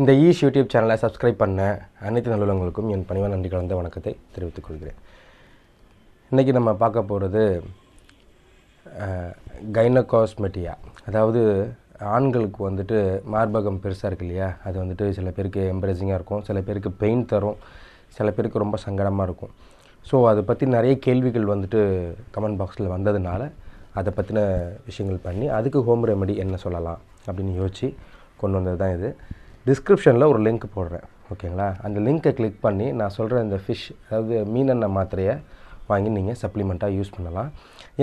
இந்த ஈஷ் யூடியூப் சேனலை சப்ஸ்கிரைப் பண்ண அனைத்து நல்லுள்ளவங்களுக்கும் என் பணிவான நன்றி கலந்த வணக்கத்தை தெரிவித்துக் கொள்கிறேன். இன்றைக்கி நம்ம பார்க்க போகிறது கைனகாஸ்மெட்டியா அதாவது ஆண்களுக்கு வந்துட்டு மார்பகம் பெருசாக இருக்கு இல்லையா? அது வந்துட்டு சில பேருக்கு எம்ப்ரெசிங்காக இருக்கும் சில பேருக்கு பெயின் தரும் சில பேருக்கு ரொம்ப சங்கடமாக இருக்கும். ஸோ அதை பற்றி நிறைய கேள்விகள் வந்துட்டு கமெண்ட் பாக்ஸில் வந்ததுனால அதை பற்றின விஷயங்கள் பண்ணி அதுக்கு ஹோம் ரெமெடி என்ன சொல்லலாம் அப்படின்னு யோசித்து கொண்டு வந்தது தான் இது. டிஸ்கிரிப்ஷனில் ஒரு லிங்க் போடுறேன். ஓகேங்களா அந்த லிங்க்கை கிளிக் பண்ணி நான் சொல்கிற இந்த ஃபிஷ் அதாவது மீனெண்ணெய் மாத்திரையை வாங்கி நீங்கள் சப்ளிமெண்ட்டாக யூஸ் பண்ணலாம்.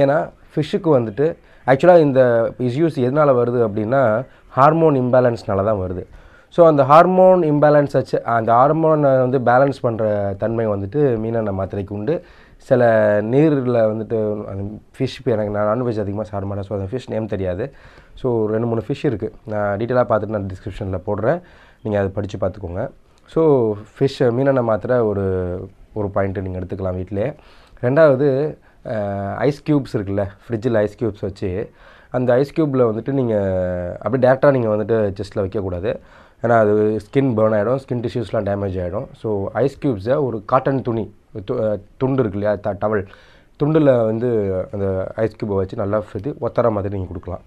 ஏன்னா ஃபிஷ்ஷுக்கு வந்துட்டு ஆக்சுவலாக இந்த இஷ்யூஸ் எதனால் வருது அப்படின்னா ஹார்மோன் இம்பேலன்ஸ்னால தான் வருது. ஸோ அந்த ஹார்மோன் இம்பேலன்ஸ் வச்சு அந்த ஹார்மோனை வந்து பேலன்ஸ் பண்ணுற தன்மை வந்துட்டு மீனெண்ணெய் மாத்திரைக்கு உண்டு. சில நீரில் வந்துட்டு அந்த ஃபிஷ் எனக்கு நான் நான்வெஜ் அதிகமாக சாப்பிட மாட்டேன். ஸோ அந்த ஃபிஷ் நேம் தெரியாது. ஸோ ரெண்டு மூணு ஃபிஷ் இருக்குது நான் டீட்டெயிலாக பார்த்துட்டு நான் டிஸ்கிரிப்ஷனில் போடுறேன். நீங்கள் அதை படித்து பார்த்துக்கோங்க. ஸோ ஃபிஷ் மீனெண்ணெய் மாத்திரை ஒரு ஒரு பாயிண்ட்டு நீங்கள் எடுத்துக்கலாம் வீட்டிலே. ரெண்டாவது ஐஸ் க்யூப்ஸ் இருக்குல்ல ஃப்ரிட்ஜில் ஐஸ் க்யூப்ஸ் வச்சு அந்த ஐஸ் க்யூப்பில் வந்துட்டு நீங்கள் அப்படியே டேரெக்டாக நீங்கள் வந்துட்டு செஸ்ட்டில் வைக்கக்கூடாது. ஏன்னா அது ஸ்கின் பேர்ன் ஆகிடும் ஸ்கின் டிஷ்யூஸ்லாம் டேமேஜ் ஆகிடும் ஸோ ஐஸ் க்யூப்ஸை ஒரு காட்டன் துணி துண்டு இருக்கு இல்லையா? The towel. துண்டில் வந்து அந்த ஐஸ் க்யூப்பை வச்சு நல்லா இது ஒத்தர மாதிரி நீங்கள் கொடுக்கலாம்.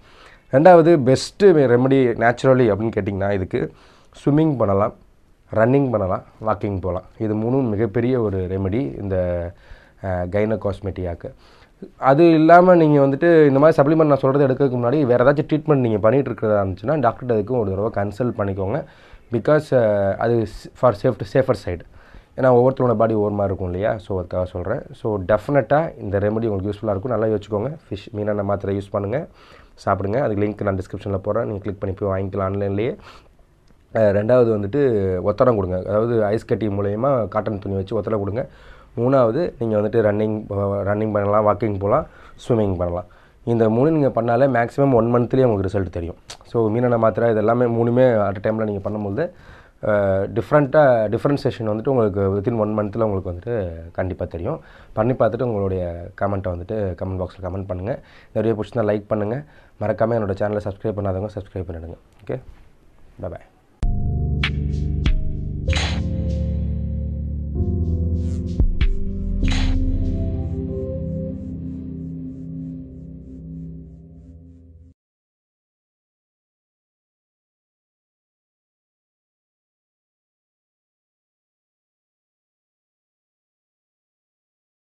ரெண்டாவது பெஸ்ட்டு ரெமெடி நேச்சுரலி அப்படின்னு கேட்டிங்கன்னா இதுக்கு ஸ்விம்மிங் பண்ணலாம் ரன்னிங் பண்ணலாம் வாக்கிங் போகலாம் இது மூணும் மிகப்பெரிய ஒரு ரெமெடி இந்த கைன காஸ்மெட்டியாக்கு அது இல்லாமல் நீங்கள் வந்துட்டு இந்த மாதிரி சப்ளிமெண்ட் நான் சொல்கிறது எடுக்கிறதுக்கு முன்னாடி வேறு ஏதாச்சும் ட்ரீட்மெண்ட் நீங்கள் பண்ணிகிட்டு இருக்கிறதா இருந்துச்சுன்னா டாக்டர் அதுக்கும் ஒரு தடவை கன்சல்ட் பண்ணிக்கோங்க. பிகாஸ் அது ஃபார் சேஃப்ட் சேஃபர் சைடு ஏன்னா ஒவ்வொருத்தரோட பாடி ஒவ்வொரு மாதிரி இருக்கும் இல்லையா? ஸோ அதுக்காக சொல்கிறேன் ஸோ டெஃபினட்டாக இந்த ரெமெடி உங்களுக்கு யூஸ்ஃபுல்லாக இருக்கும். நல்லா யோசிச்சுக்கோங்க. ஃபிஷ் மீனான மாத்திரை யூஸ் பண்ணுங்கள் சாப்பிடுங்க. அதுக்கு லிங்க் நான் டிஸ்கிரிப்ஷனில் போகிறேன் நீங்கள் கிளிக் பண்ணி போய் வாங்கிக்கலாம் ஆன்லைன்லேயே ரெண்டாவது வந்துட்டு ஒத்தடம் கொடுங்க. அதாவது ஐஸ் கட்டி மூலயமா காட்டன் துணி வச்சு ஒத்தடம் கொடுங்க. மூணாவது நீங்கள் வந்துட்டு ரன்னிங் ரன்னிங் பண்ணலாம் வாக்கிங் போகலாம் ஸ்விம்மிங் பண்ணலாம். இந்த மூணு நீங்கள் பண்ணாலே மேக்ஸிமம் ஒன் மந்த்லேயே உங்களுக்கு ரிசல்ட் தெரியும். ஸோ மீனான மாத்திரை இது எல்லாமே மூணுமே அட் டைமில் நீங்கள் பண்ணும்போது டிஃப்ரெண்ட்டாக டிஃப்ரென்சேஷன் வந்துட்டு உங்களுக்கு வித்தின் ஒன் மந்த்தில் உங்களுக்கு வந்துட்டு கண்டிப்பாக தெரியும். பண்ணி பார்த்துட்டு உங்களுடைய கமெண்ட்டை வந்துட்டு கமெண்ட் பாக்ஸில் கமெண்ட் பண்ணுங்கள் நிறைய பிடிச்சிருந்தா லைக் பண்ணுங்கள் மறக்காமல் என்னோட சேனலை சப்ஸ்கிரைப் பண்ணாதவங்க சப்ஸ்கிரைப் பண்ணிவிடுங்க ஓகே பாய்